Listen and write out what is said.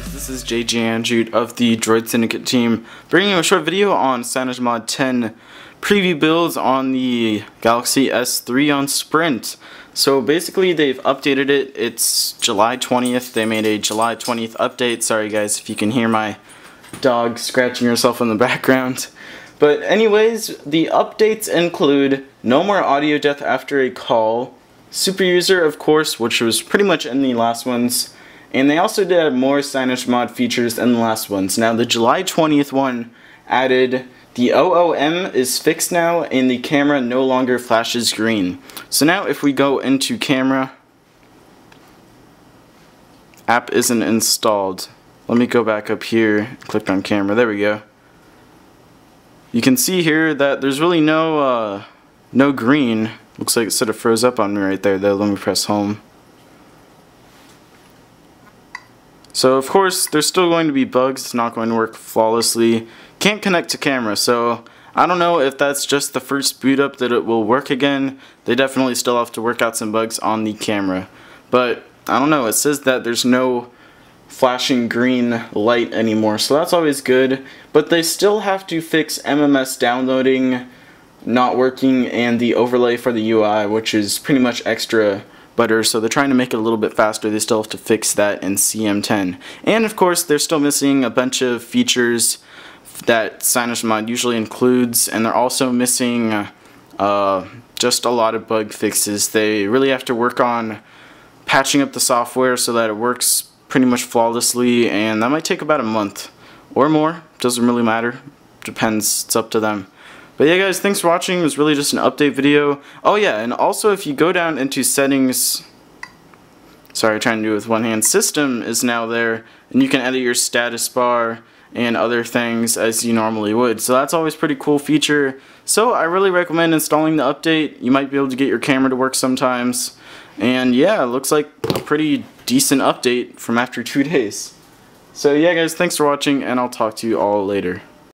JJ Andrew of the Droid Syndicate team, bringing you a short video on CyanogenMod 10 preview builds on the Galaxy S3 on Sprint. So basically they've updated it, it's July 20th, they made a July 20th update, sorry guys if you can hear my dog scratching herself in the background. But anyways, the updates include no more audio death after a call, super user of course, which was pretty much in the last ones, and they also did more mod features than the last ones. Now the July 20th one added the OOM is fixed now and the camera no longer flashes green. So now if we go into camera, app isn't installed. Let me go back up here, click on camera, there we go. You can see here that there's really no uh, no green. Looks like it sort of froze up on me right there though. Let me press home. So of course there's still going to be bugs, it's not going to work flawlessly. Can't connect to camera, so I don't know if that's just the first boot up that it will work again. They definitely still have to work out some bugs on the camera. But I don't know, it says that there's no flashing green light anymore, so that's always good. But they still have to fix MMS downloading not working and the overlay for the UI, which is pretty much extra butter, so they're trying to make it a little bit faster. They still have to fix that in CM10. And of course, they're still missing a bunch of features that CyanogenMod usually includes, and they're also missing uh, just a lot of bug fixes. They really have to work on patching up the software so that it works pretty much flawlessly, and that might take about a month or more. Doesn't really matter. Depends. It's up to them. But yeah guys, thanks for watching. It was really just an update video. Oh yeah, and also if you go down into settings, sorry, trying to do it with one hand, system is now there, and you can edit your status bar and other things as you normally would. So that's always pretty cool feature. So I really recommend installing the update. You might be able to get your camera to work sometimes. And yeah, looks like a pretty decent update from after two days. So yeah guys, thanks for watching and I'll talk to you all later.